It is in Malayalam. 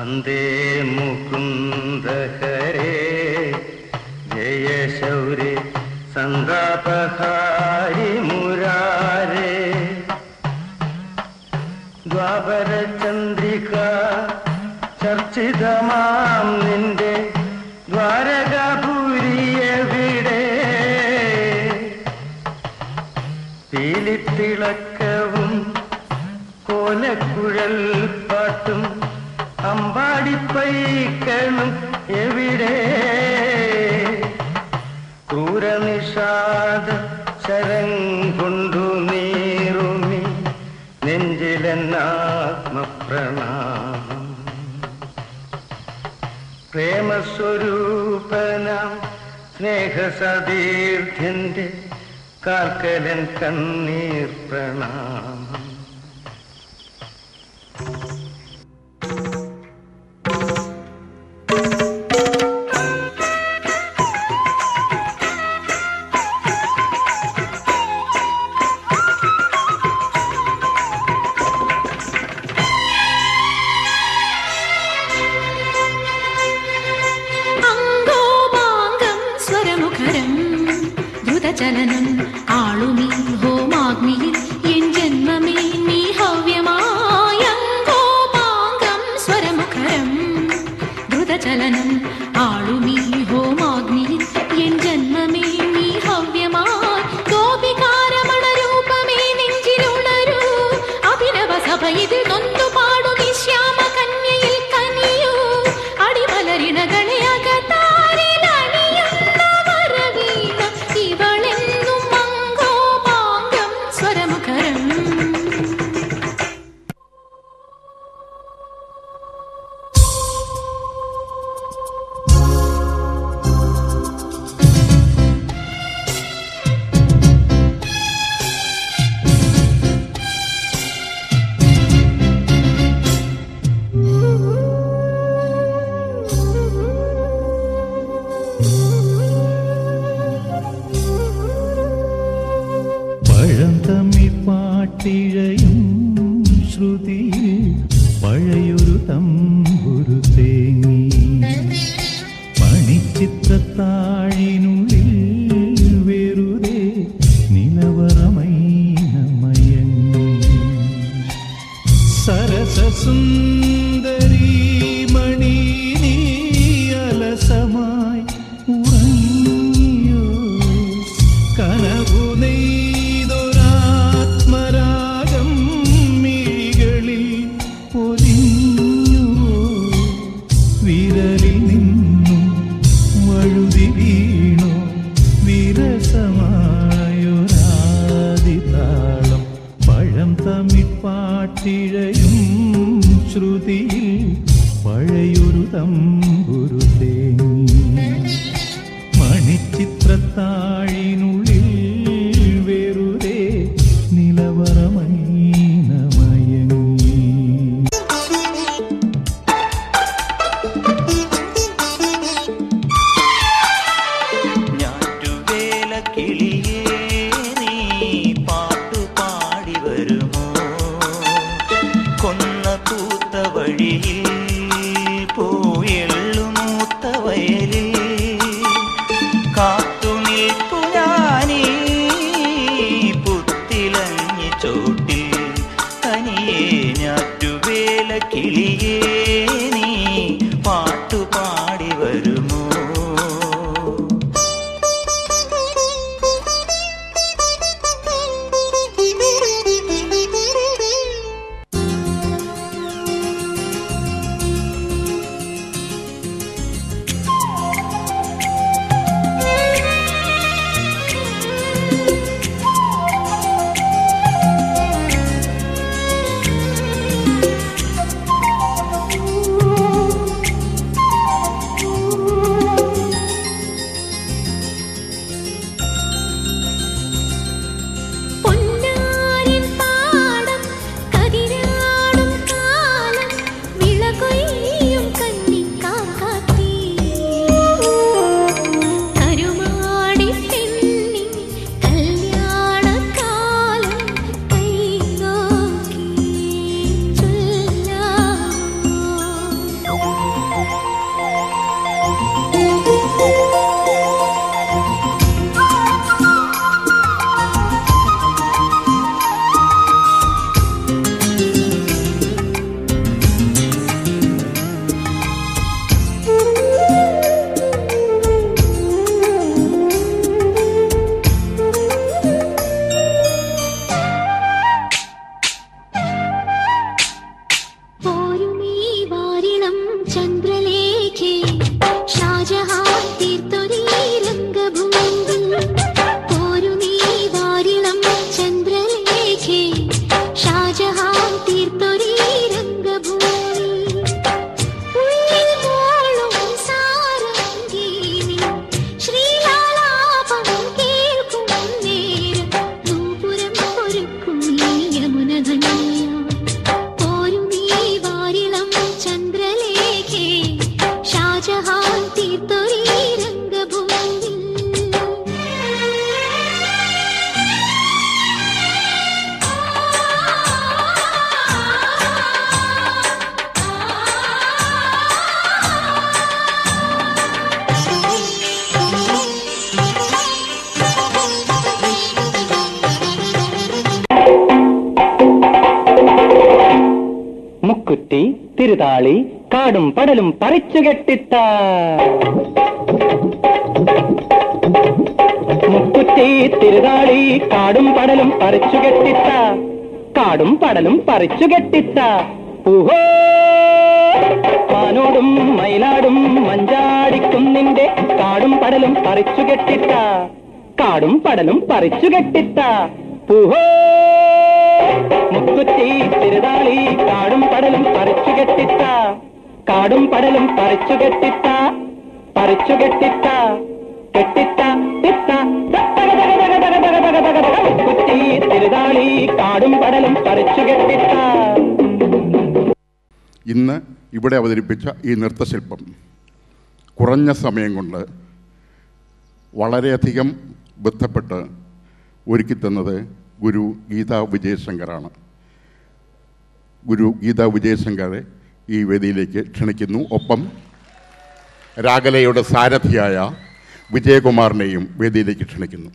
വന്ദേ മുകുന്ദ ഹരേ ജയ ശൗരി സന്താപഹാരി മുരാരേ. ദ്വാപര ചന്ദ്രിക ചർച്ചിതമാം നിന്റെ ദ്വാരകാപുരിയെവിടെ? പീലിത്തിളക്കവും കോലക്കുഴൽ പാട്ടും ജയിക്കണം എവിടെ? ക്രൂരനിഷാദ ശരം കൊണ്ടു നീറുമി നെഞ്ചിലെന്നാത്മപ്രണാമം. പ്രേമസ്വരൂപനാം സ്നേഹസതീർഥ്യന്റെ കാർക്കലൻ കണ്ണീർ പ്രണാമം. Shannon. and താഴിനുള്ളിൽ മുക്കുറ്റി തിരുതാളി കാടും പടലും പറിച്ചു കെട്ടിത്ത. മുക്കുറ്റി തിരുതാളി കാടും പടലും പറിച്ചു കെട്ടിത്ത. കാടും പടലും പറിച്ചു കെട്ടിത്ത. പാനോടും മാനോടും മയിലാടും മഞ്ചാടിക്കും നിന്റെ കാടും പടലും പറിച്ചു കെട്ടിത്ത. കാടും പടലും പറിച്ചു കെട്ടിത്ത. ഊഹോ! മുക്കുറ്റി തിരുതാളി കാടും പടലും പറിച്ചു കെട്ടിത്ത പറിച്ചു കെട്ടിത്ത ഇന്ന് ഇവിടെ അവതരിപ്പിച്ച ഈ നൃത്തശില്പം കുറഞ്ഞ സമയം കൊണ്ട് വളരെയധികം ബന്ധപ്പെട്ട് ഒരുക്കി തന്നത് ഗുരു ഗീതാ വിജയശങ്കറാണ് ഗുരു ഗീതാ വിജയശങ്കറെ ഈ വേദിയിലേക്ക് ക്ഷണിക്കുന്നു. ഒപ്പം രാഗലയുടെ സാരഥിയായ വിജയകുമാറിനെയും വേദിയിലേക്ക് ക്ഷണിക്കുന്നു.